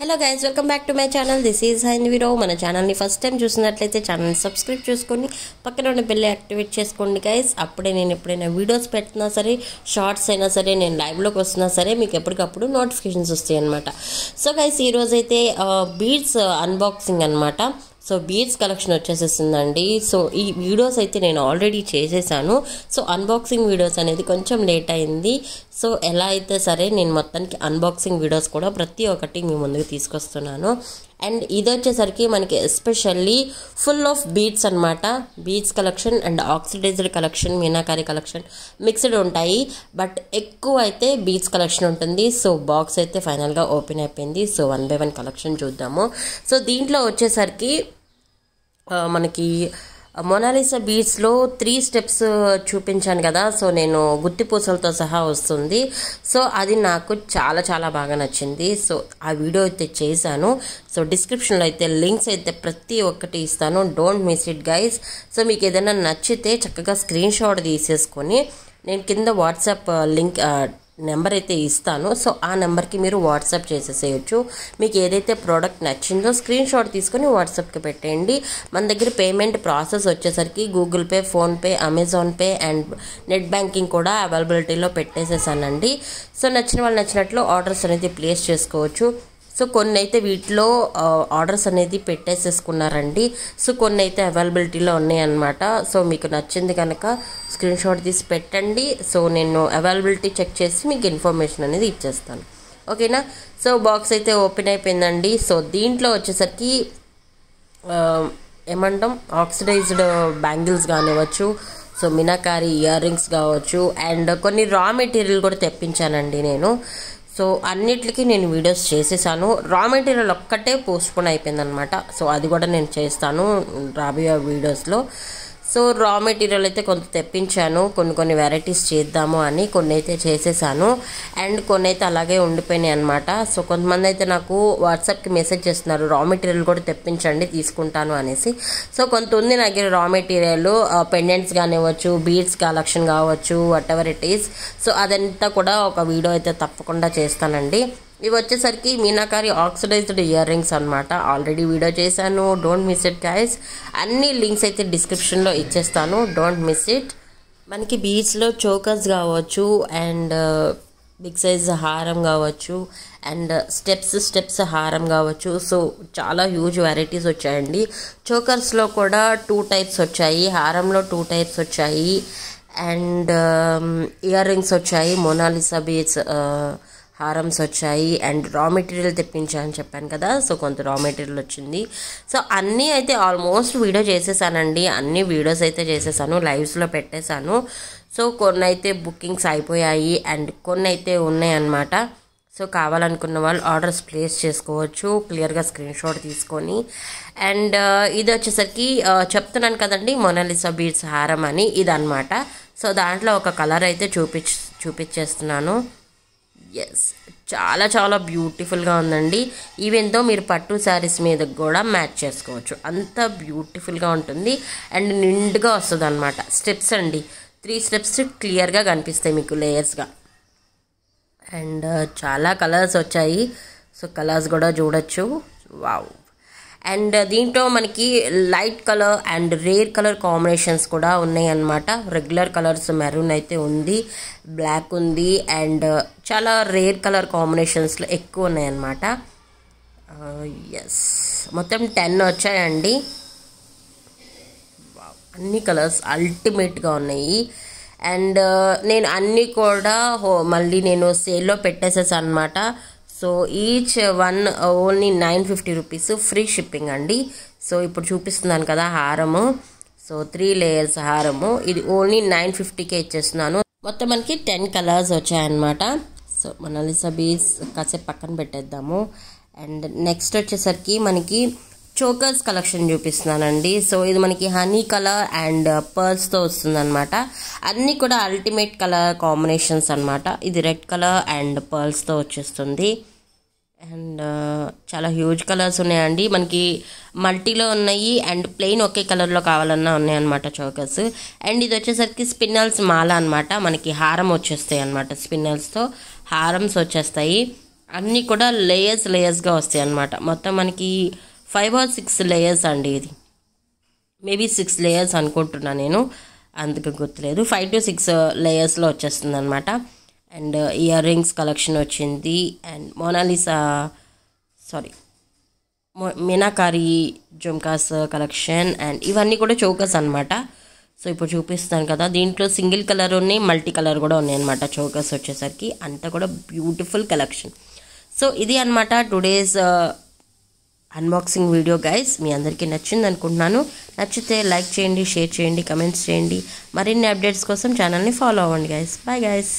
Hello guys welcome back to my channel this is హైన్ వీరో మన ఛానల్ని ఫస్ట్ టైం చూసినట్లయితే ఛానల్ని సబ్స్క్రైబ్ చేసుకోండి. పక్కన ఉన్న బెల్ యాక్టివేట్ చేసుకోండి గైస్ అప్పుడే నేను ఎప్పుడైనా వీడియోస్ పెట్టినా సరే షార్ట్స్ అయినా సరే నేను లైవ్లోకి వస్తున్నా సరే మీకు ఎప్పటికప్పుడు నోటిఫికేషన్స్ వస్తాయి అనమాట సో గైస్ ఈరోజు అయితే బీడ్స్ అన్బాక్సింగ్ అనమాట సో బీడ్స్ కలెక్షన్ వచ్చేసేసిందండి. సో ఈ వీడియోస్ అయితే నేను ఆల్రెడీ చేసేసాను. సో అన్బాక్సింగ్ వీడియోస్ అనేది కొంచెం లేట్ అయింది. సో ఎలా అయితే సరే నేను మొత్తానికి అన్బాక్సింగ్ వీడియోస్ కూడా ప్రతి ఒక్కటి మీ ముందుకు తీసుకొస్తున్నాను. అండ్ ఇది వచ్చేసరికి మనకి ఎస్పెషల్లీ ఫుల్ ఆఫ్ బీడ్స్ అనమాట beads collection and oxidised collection meenakari collection mixed ఉంటాయి. బట్ ఎక్కువ అయితే బీడ్స్ కలెక్షన్ ఉంటుంది. సో బాక్స్ అయితే ఫైనల్గా ఓపెన్ అయిపోయింది. So one by one collection చూద్దాము. సో దీంట్లో వచ్చేసరికి మనకి మొనాలిసా బీడ్స్లో త్రీ స్టెప్స్ చూపించాను కదా. సో నేను గుత్తి పూసలతో సహా వస్తుంది. సో అది నాకు చాలా చాలా బాగా నచ్చింది. సో ఆ వీడియో అయితే చేశాను. సో డిస్క్రిప్షన్లో అయితే లింక్స్ అయితే ప్రతి ఒక్కటి ఇస్తాను. Don't miss it guys so మీకు ఏదైనా నచ్చితే చక్కగా స్క్రీన్ షాట్ తీసేసుకొని నేను కింద వాట్సాప్ లింక్ నెంబర్ అయితే ఇస్తాను. సో ఆ నెంబర్కి మీరు వాట్సాప్ చేసేసేయచ్చు. మీకు ఏదైతే ప్రోడక్ట్ నచ్చిందో స్క్రీన్ షాట్ తీసుకొని వాట్సాప్కి పెట్టేయండి. మన దగ్గర పేమెంట్ ప్రాసెస్ వచ్చేసరికి Google Pay PhonePe Amazon Pay and net banking కూడా అవైలబిలిటీలో పెట్టేసేసానండి. సో నచ్చిన వాళ్ళు నచ్చినట్లు ఆర్డర్స్ అనేది ప్లేస్ చేసుకోవచ్చు. సో కొన్ని అయితే వీటిలో ఆర్డర్స్ అనేది పెట్టేసేసుకున్నారండి. సో కొన్ని అయితే అవైలబిలిటీలో ఉన్నాయన్నమాట. సో మీకు నచ్చింది కనుక స్క్రీన్ షాట్ తీసి పెట్టండి. సో నేను అవైలబిలిటీ చెక్ చేసి మీకు ఇన్ఫర్మేషన్ అనేది ఇచ్చేస్తాను. ఓకేనా? సో బాక్స్ అయితే ఓపెన్ అయిపోయిందండి. సో దీంట్లో వచ్చేసరికి ఏమంటాం? ఆక్సిడైజ్డ్ బ్యాంగిల్స్ కానివ్వచ్చు సో మినాకారి ఇయర్ రింగ్స్ కావచ్చు అండ్ కొన్ని రా మెటీరియల్ కూడా తెప్పించానండి నేను. సో అన్నిటికీ నేను వీడియోస్ చేసేసాను. రా మెటీరియల్ ఒక్కటే పోస్ట్పోన్ అయిపోయిందనమాట సో అది కూడా నేను చేస్తాను రాబోయే వీడియోస్లో సో రా మెటీరియల్ అయితే కొంత తెప్పించాను. కొన్ని కొన్ని వెరైటీస్ చేద్దాము అని కొన్ని అయితే చేసేసాను. అండ్ కొన్ని అయితే అలాగే ఉండిపోయినాయి అనమాట సో కొంతమంది అయితే నాకు వాట్సాప్కి మెసేజ్ చేస్తున్నారు రా మెటీరియల్ కూడా తెప్పించండి తీసుకుంటాను అనేసి. సో కొంత ఉంది నా దగ్గర రా మెటీరియల్ పెండెంట్స్ కానివ్వచ్చు బీడ్స్ కలెక్షన్ కావచ్చు whatever it is so అదంతా కూడా ఒక వీడియో అయితే తప్పకుండా చేస్తానండి. ఇవి వచ్చేసరికి మీనాకారి ఆక్సిడైజ్డ్ ఇయర్ రింగ్స్ అనమాట ఆల్రెడీ వీడియో చేశాను. డోంట్ మిస్ ఇట్ గైస్ అన్ని లింక్స్ అయితే డిస్క్రిప్షన్లో ఇచ్చేస్తాను. డోంట్ మిస్ ఇట్ మనకి బీచ్లో చోకర్స్ కావచ్చు అండ్ బిగ్ సైజ్ హారం కావచ్చు అండ్ స్టెప్స్ స్టెప్స్ హారం కావచ్చు. సో చాలా హ్యూజ్ వెరైటీస్ వచ్చాయండి. చోకర్స్లో కూడా టూ టైప్స్ వచ్చాయి. హారంలో టూ టైప్స్ వచ్చాయి. అండ్ ఇయర్ రింగ్స్ వచ్చాయి. మొనాలిసా బీచ్ హారమ్స్ వచ్చాయి అండ్ రా మెటీరియల్ తెప్పించాను చెప్పాను కదా సో కొంత రా మెటీరియల్ వచ్చింది. సో అన్నీ అయితే ఆల్మోస్ట్ వీడియో చేసేసానండి. అన్ని వీడియోస్ అయితే చేసేసాను లైవ్స్లో పెట్టేశాను. సో కొన్ని అయితే బుకింగ్స్ అయిపోయాయి అండ్ కొన్ని అయితే ఉన్నాయన్నమాట. సో కావాలనుకున్న వాళ్ళు ఆర్డర్స్ ప్లేస్ చేసుకోవచ్చు క్లియర్గా స్క్రీన్ షాట్ తీసుకొని. అండ్ ఇది వచ్చేసరికి చెప్తున్నాను కదండి మొనాలిసా బీడ్స్ హారం అని ఇది అనమాట సో దాంట్లో ఒక కలర్ అయితే చూపించ చూపించేస్తున్నాను ఎస్ చాలా చాలా బ్యూటిఫుల్గా ఉందండి. ఈవెన్ మీరు పట్టు శారీస్ మీద కూడా మ్యాచ్ చేసుకోవచ్చు. అంత బ్యూటిఫుల్గా ఉంటుంది. అండ్ నిండుగా వస్తుంది అనమాట స్టెప్స్ అండి త్రీ స్టెప్స్ క్లియర్గా కనిపిస్తాయి మీకు లేయర్స్గా అండ్ uh, చాలా కలర్స్ వచ్చాయి. సో కలర్స్ కూడా చూడొచ్చు. వావ్ అండ్ దీంట్లో మనకి light colour and rare colour combinations కూడా ఉన్నాయి అన్నమాట రెగ్యులర్ కలర్స్ మెరూన్ అయితే ఉంది బ్లాక్ ఉంది అండ్ చాలా రేర్ కలర్ కాంబినేషన్స్లో ఎక్కువ ఉన్నాయి అన్నమాట ఎస్ మొత్తం టెన్ వచ్చాయండి. అన్ని కలర్స్ అల్టిమేట్గా ఉన్నాయి. అండ్ నేను అన్నీ కూడా హో- మళ్ళీ నేను సేల్లో పెట్టేసేసాను అనమాట so each one only nine fifty rupees free shipping అండి. సో ఇప్పుడు చూపిస్తున్నాను కదా హారము. సో త్రీ లేయర్స్ హారము. ఇది ఓన్లీ నైన్ ఫిఫ్టీకే ఇచ్చేస్తున్నాను. మొత్తం మనకి టెన్ కలర్స్ వచ్చాయన్నమాట. సో మన లిసబీస్ కాసేపు పక్కన పెట్టేద్దాము. అండ్ నెక్స్ట్ వచ్చేసరికి మనకి చోకర్స్ కలెక్షన్ చూపిస్తున్నానండి. సో ఇది మనకి హనీ కలర్ అండ్ uh, పర్ల్స్తో వస్తుందన్నమాట. అన్నీ కూడా అల్టిమేట్ కలర్ కాంబినేషన్స్ అనమాట ఇది రెడ్ కలర్ అండ్ పర్ల్స్తో వచ్చేస్తుంది. అండ్ uh, చాలా హ్యూజ్ కలర్స్ ఉన్నాయండి. మనకి మల్టీలో ఉన్నాయి అండ్ ప్లెయిన్ ఒకే కలర్లో కావాలన్నా ఉన్నాయన్నమాట చోకర్స్. అండ్ ఇది వచ్చేసరికి స్పిన్నల్స్ మాల అనమాట మనకి హారం వచ్చేస్తాయి అనమాట స్పిన్నల్స్తో హారమ్స్ వచ్చేస్తాయి. అన్నీ కూడా లేయర్స్ లేయర్స్గా వస్తాయి అన్నమాట. మొత్తం మనకి ఫైవ్ ఆర్ సిక్స్ లేయర్స్ అండి ఇది. మేబీ సిక్స్ లేయర్స్ అనుకుంటున్నా నేను అందుకు గుర్తులేదు. ఫైవ్ టు సిక్స్ లేయర్స్లో వచ్చేస్తుంది అనమాట అండ్ ఇయర్ రింగ్స్ కలెక్షన్ వచ్చింది. And Mona Lisa sorry meenakari jhumkas collection and ఇవన్నీ కూడా చౌకస్ అనమాట సో ఇప్పుడు చూపిస్తాను కదా దీంట్లో సింగిల్ కలర్ ఉన్నాయి మల్టీ కలర్ కూడా ఉన్నాయి అనమాట చౌకస్ వచ్చేసరికి. అంతా కూడా బ్యూటిఫుల్ కలెక్షన్. సో ఇది అనమాట టుడేస్ అన్బాక్సింగ్ వీడియో గైస్ మీ అందరికీ నచ్చింది అనుకుంటున్నాను. నచ్చితే లైక్ చేయండి షేర్ చేయండి కమెంట్స్ చేయండి. మరిన్ని అప్డేట్స్ కోసం ఛానల్ని ఫాలో అవ్వండి గైస్ బాయ్ గైస్